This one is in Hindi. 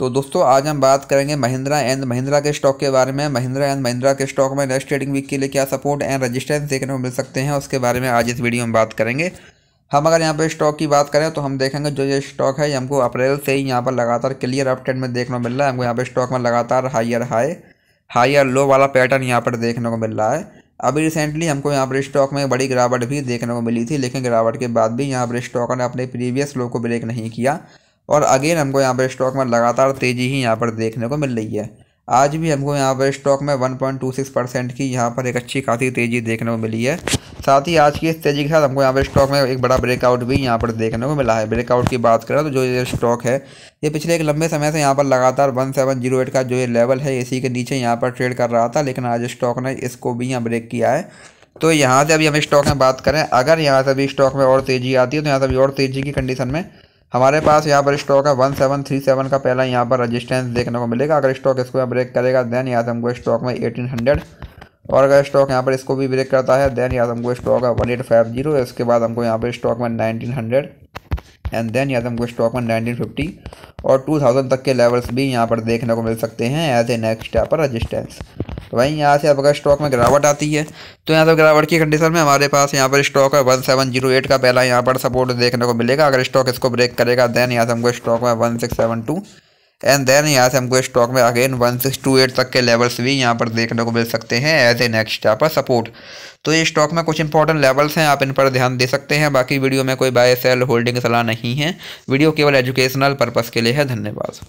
तो दोस्तों, आज हम बात करेंगे महिंद्रा एंड महिंद्रा के स्टॉक के बारे में। महिंद्रा एंड महिंद्रा के स्टॉक में नेक्स्ट ट्रेडिंग वीक के लिए क्या सपोर्ट एंड रजिस्टेंस देखने को मिल सकते हैं, उसके बारे में आज इस वीडियो में बात करेंगे। हम अगर यहाँ पर स्टॉक की बात करें तो हम देखेंगे जो ये स्टॉक है हमको अप्रैल से ही यहाँ पर लगातार क्लियर अप ट्रेंड में देखने को मिल रहा है। हमको यहाँ पर स्टॉक में लगातार हाइयर हाई हाइयर लो वाला पैटर्न यहाँ पर देखने को मिल रहा है। अभी रिसेंटली हमको यहाँ पर स्टॉक में बड़ी गिरावट भी देखने को मिली थी, लेकिन गिरावट के बाद भी यहाँ पर स्टॉक ने अपने प्रीवियस लो को ब्रेक नहीं किया। और अगेन हमको यहाँ पर स्टॉक में लगातार तेज़ी ही यहाँ पर देखने को मिल रही है। आज भी हमको यहाँ पर स्टॉक में 1.26 परसेंट की यहाँ पर एक अच्छी खासी तेज़ी देखने को मिली है। साथ ही आज की इस तेज़ी के साथ हमको यहाँ पर स्टॉक में एक बड़ा ब्रेकआउट भी यहाँ पर देखने को मिला है। ब्रेकआउट की बात करें तो जो ये स्टॉक है, ये पिछले एक लंबे समय से यहाँ पर लगातार वन सेवन ज़ीरो एट का जो ये लेवल है, इसी के नीचे यहाँ पर ट्रेड कर रहा था, लेकिन आज स्टॉक ने इसको भी यहाँ ब्रेक किया है। तो यहाँ से अभी हम स्टॉक में बात करें। अगर यहाँ से अभी स्टॉक में और तेज़ी आती है तो यहाँ से अभी और तेज़ी की कंडीशन में हमारे पास यहाँ पर स्टॉक है। वन सेवन थ्री सेवन का पहला यहाँ पर रजिस्टेंस देखने को मिलेगा। अगर स्टॉक इसको ब्रेक करेगा देन यहाँ से हमको स्टॉक में एटीन हंड्रेड और अगर स्टॉक यहाँ पर इसको भी ब्रेक करता है देन यहाँ से हमको स्टॉक है वन एट फाइव ज़ीरो इसके बाद हमको यहाँ पर स्टॉक में नाइनटीन हंड्रेड एंड देन यहाँ से हमको स्टॉक में नाइनटीन फिफ्टी और टू थाउज़ेंड तक के लेवल्स भी यहाँ पर देखने को मिल सकते हैं एज ए नेक्स्ट यहाँ पर रजिस्टेंस तो वहीं यहाँ से अब अगर स्टॉक में गिरावट आती है तो यहाँ से गिरावट की कंडीशन में हमारे पास यहाँ पर स्टॉक है वन सेवन ज़ीरो एट का पहला यहाँ पर सपोर्ट देखने को मिलेगा। अगर स्टॉक इसको ब्रेक करेगा देन यहाँ से हमको स्टॉक में one six seven two and then यहाँ से हमको स्टॉक में again one six two eight तक के लेवल्स भी यहाँ पर देखने को मिल सकते हैं एज ए नेक्स्ट यहाँ पर सपोर्ट तो ये स्टॉक में कुछ इंपॉर्टेंट लेवल्स हैं, आप इन पर ध्यान दे सकते हैं। बाकी वीडियो में कोई बाय सेल होल्डिंग सलाह नहीं है। वीडियो केवल एजुकेशनल पर्पज़ के लिए है। धन्यवाद।